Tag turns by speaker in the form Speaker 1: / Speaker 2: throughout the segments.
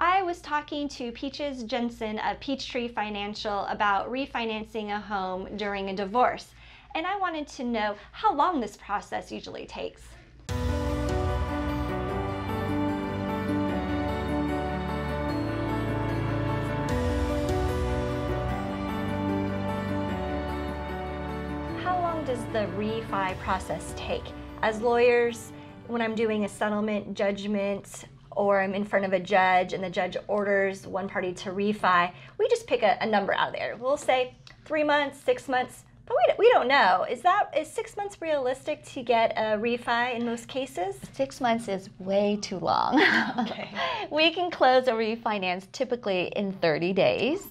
Speaker 1: I was talking to Peaches Jensen of Peachtree Financial about refinancing a home during a divorce, and I wanted to know how long this process usually takes. How long does the refi process take? As lawyers, when I'm doing a settlement judgment or I'm in front of a judge and the judge orders one party to refi, we just pick a, a number out of there. We'll say three months, six months, but we, we don't know. Is that is six months realistic to get a refi in most cases?
Speaker 2: Six months is way too long.
Speaker 1: Okay.
Speaker 2: we can close a refinance typically in 30 days.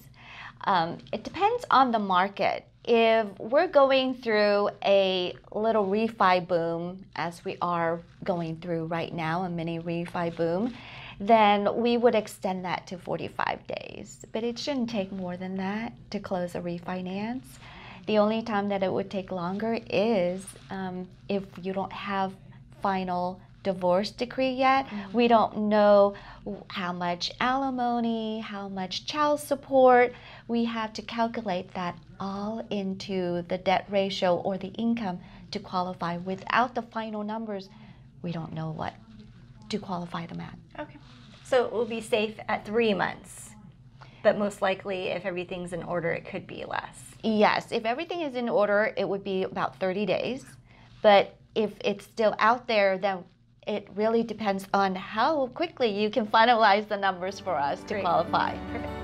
Speaker 2: Um, it depends on the market. If we're going through a little refi boom, as we are going through right now, a mini refi boom, then we would extend that to 45 days. But it shouldn't take more than that to close a refinance. The only time that it would take longer is um, if you don't have final divorce decree yet.
Speaker 1: Mm-hmm.
Speaker 2: We don't know how much alimony, how much child support. We have to calculate that all into the debt ratio or the income to qualify. Without the final numbers, we don't know what to qualify them at.
Speaker 1: Okay. So it will be safe at three months, but most likely, if everything's in order, it could be less.
Speaker 2: Yes, if everything is in order, it would be about 30 days. But if it's still out there, then it really depends on how quickly you can finalize the numbers for us to
Speaker 1: Great.
Speaker 2: qualify.
Speaker 1: Perfect.